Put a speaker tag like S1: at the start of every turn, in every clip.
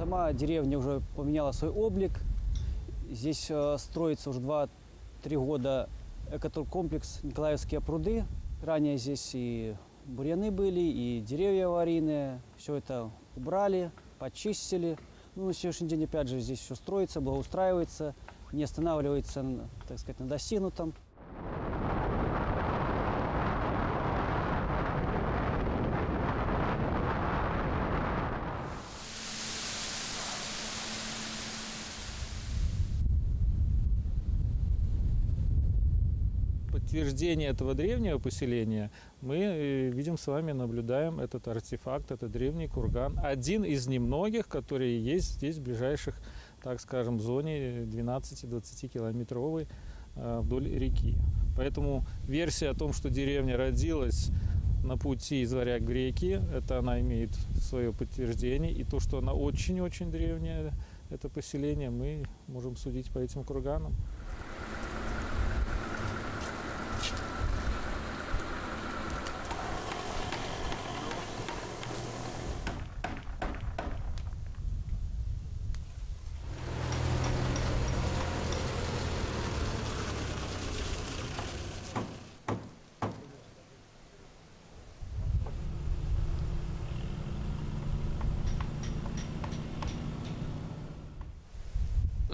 S1: Сама деревня уже поменяла свой облик. Здесь э, строится уже 2-3 года экотуркомплекс «Николаевские пруды». Ранее здесь и бурьяны были, и деревья аварийные. Все это убрали, почистили. Ну, на сегодняшний день, опять же, здесь все строится, благоустраивается, не останавливается, так сказать, на достигнутом.
S2: Подтверждение этого древнего поселения мы э, видим с вами, наблюдаем этот артефакт, это древний курган. Один из немногих, которые есть здесь в ближайших, так скажем, зоне 12-20 километровой э, вдоль реки. Поэтому версия о том, что деревня родилась на пути из Варяг в реки, это она имеет свое подтверждение. И то, что она очень-очень древняя, это поселение, мы можем судить по этим курганам.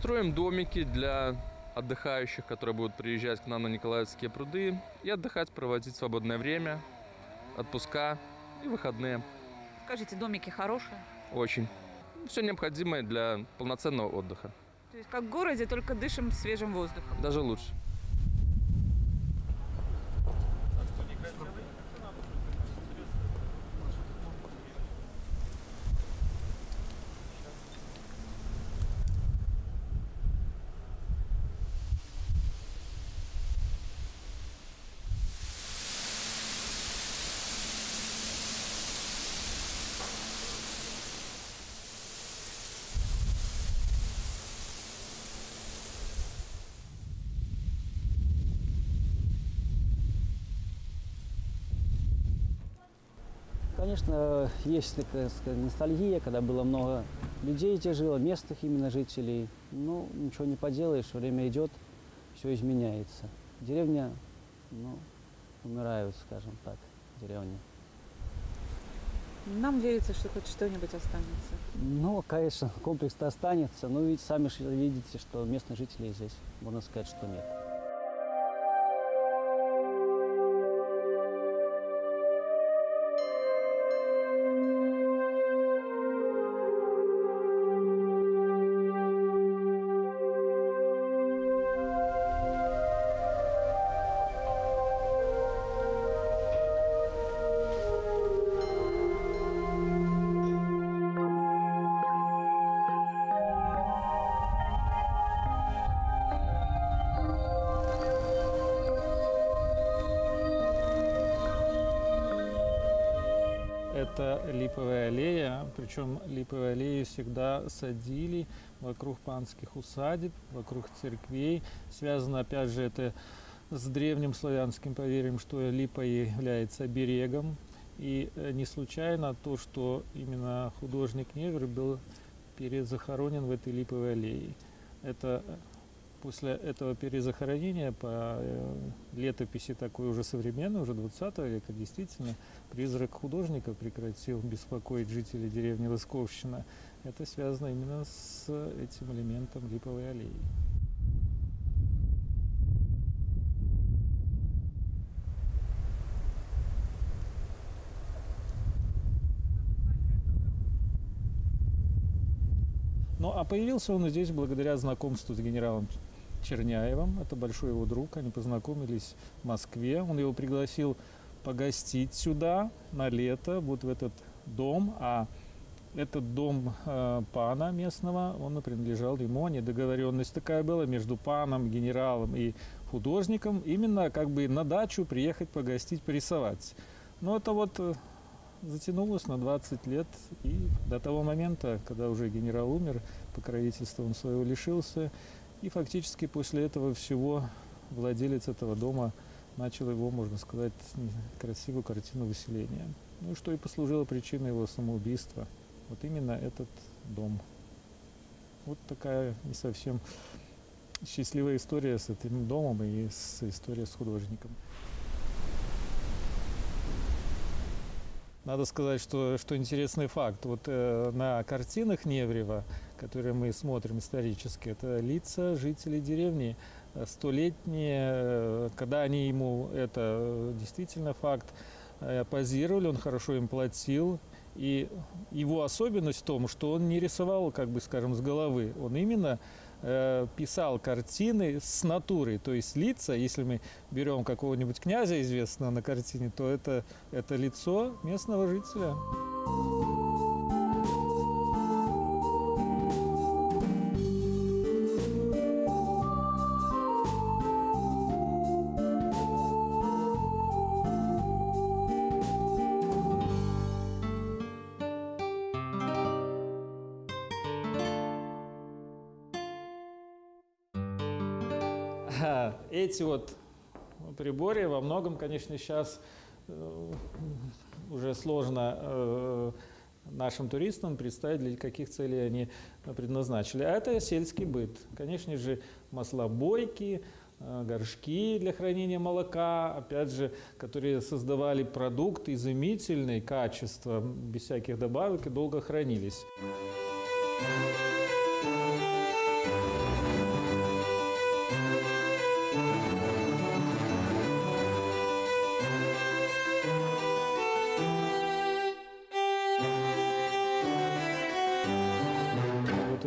S3: Строим домики для отдыхающих, которые будут приезжать к нам на Николаевские пруды и отдыхать, проводить свободное время, отпуска и выходные.
S4: Скажите, домики хорошие?
S3: Очень. Все необходимое для полноценного отдыха.
S4: То есть как в городе, только дышим свежим воздухом.
S3: Даже лучше.
S1: Конечно, есть такая сказать, ностальгия, когда было много людей здесь жило, местных именно жителей. Ну, ничего не поделаешь, время идет, все изменяется. Деревня, ну, умирают, скажем так, деревня.
S4: Нам верится, что хоть что-нибудь останется.
S1: Ну, конечно, комплекс-то останется, но ведь сами видите, что местных жителей здесь, можно сказать, что нет.
S2: Это липовая аллея, причем липовые аллеи всегда садили вокруг панских усадеб, вокруг церквей. Связано, опять же, это с древним славянским поверьем, что липа является берегом. И э, не случайно то, что именно художник Невер был перезахоронен в этой липовой аллее. Это После этого перезахоронения по э, летописи такой уже современной, уже 20 века, действительно, призрак художника прекратил беспокоить жителей деревни Лысковщина. Это связано именно с этим элементом липовой аллеи. Ну, а появился он здесь благодаря знакомству с генералом Черняевым. Это большой его друг. Они познакомились в Москве. Он его пригласил погостить сюда на лето, вот в этот дом. А этот дом э, пана местного, он принадлежал ему. Недоговоренность такая была между паном, генералом и художником. Именно как бы на дачу приехать погостить, порисовать. Но это вот э, затянулось на 20 лет. И до того момента, когда уже генерал умер, покровительства он своего лишился, и фактически после этого всего владелец этого дома начал его, можно сказать, красивую картину выселения. Ну, что и послужило причиной его самоубийства. Вот именно этот дом. Вот такая не совсем счастливая история с этим домом и с история с художником. Надо сказать, что, что интересный факт. Вот э, на картинах Неврева, которые мы смотрим исторически, это лица жителей деревни э, столетние, э, когда они ему, это действительно факт, э, позировали, он хорошо им платил. И его особенность в том, что он не рисовал, как бы скажем, с головы. Он именно э, писал картины с натуры, то есть лица, если мы берем какого-нибудь князя известного на картине, то это, это лицо местного жителя. А, Эти вот приборы во многом, конечно, сейчас э, уже сложно э, нашим туристам представить, для каких целей они предназначили. А это сельский быт. Конечно же, маслобойки, э, горшки для хранения молока, опять же, которые создавали продукт изумительный качества, без всяких добавок и долго хранились.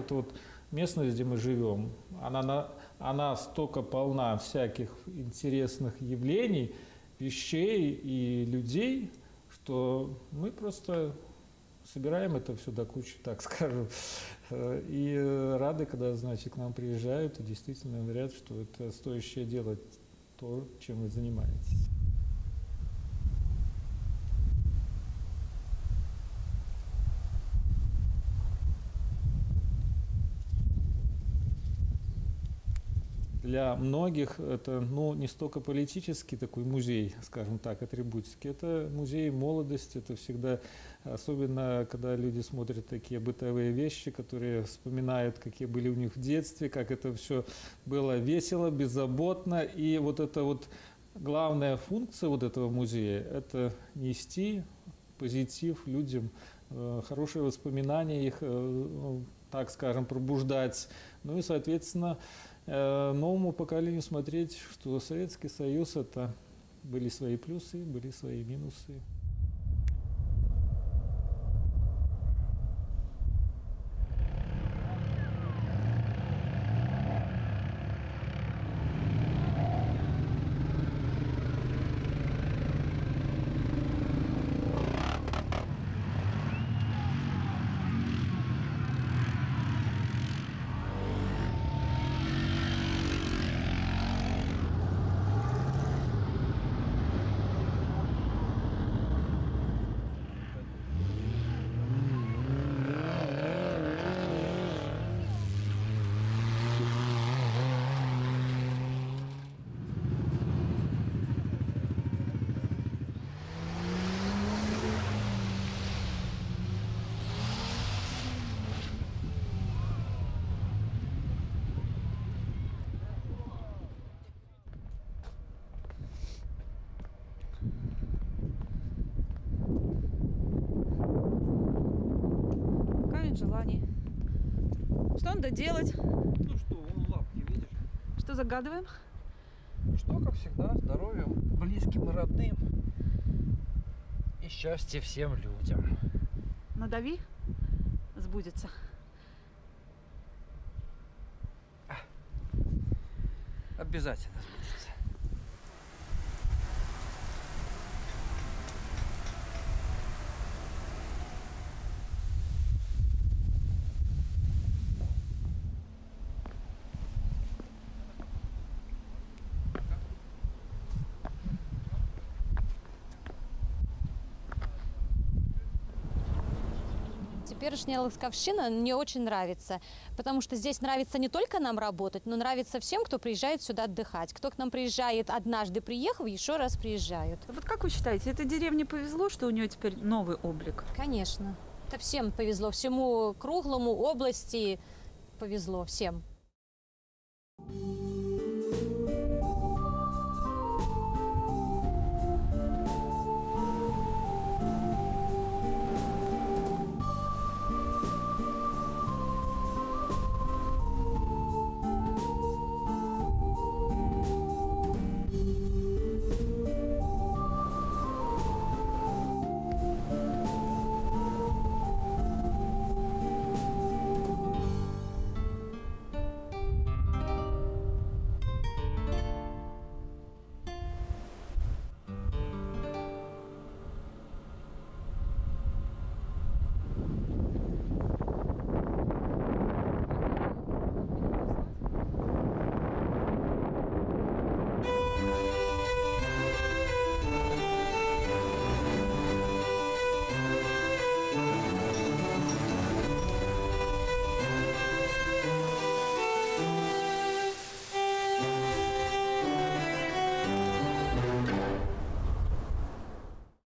S2: Эта вот местность, где мы живем, она, на- она столько полна всяких интересных явлений, вещей и людей, что мы просто собираем это все до кучи, так скажем. И рады, когда, значит, к нам приезжают и действительно говорят, что это стоящее дело, то, чем вы занимаетесь. Для многих это ну, не столько политический такой музей, скажем так, атрибутики, это музей молодости, это всегда, особенно когда люди смотрят такие бытовые вещи, которые вспоминают, какие были у них в детстве, как это все было весело, беззаботно, и вот это вот главная функция вот этого музея – это нести позитив людям, э, хорошие воспоминания их, э, ну, так скажем, пробуждать, ну и, соответственно, э, новому поколению смотреть, что Советский Союз это были свои плюсы, были свои минусы.
S4: Желаний. Что надо делать?
S5: Ну что, вон лапки, видишь?
S4: Что загадываем?
S5: Что, как всегда, здоровьем близким и родным. И счастья всем людям.
S4: Надави, сбудется.
S5: Обязательно сбудется.
S6: Теперешняя Лысковщина мне очень нравится, потому что здесь нравится не только нам работать, но нравится всем, кто приезжает сюда отдыхать. Кто к нам приезжает однажды приехав, еще раз приезжают.
S4: Вот как вы считаете, этой деревне повезло, что у нее теперь новый облик?
S6: Конечно. Это всем повезло, всему круглому области повезло всем.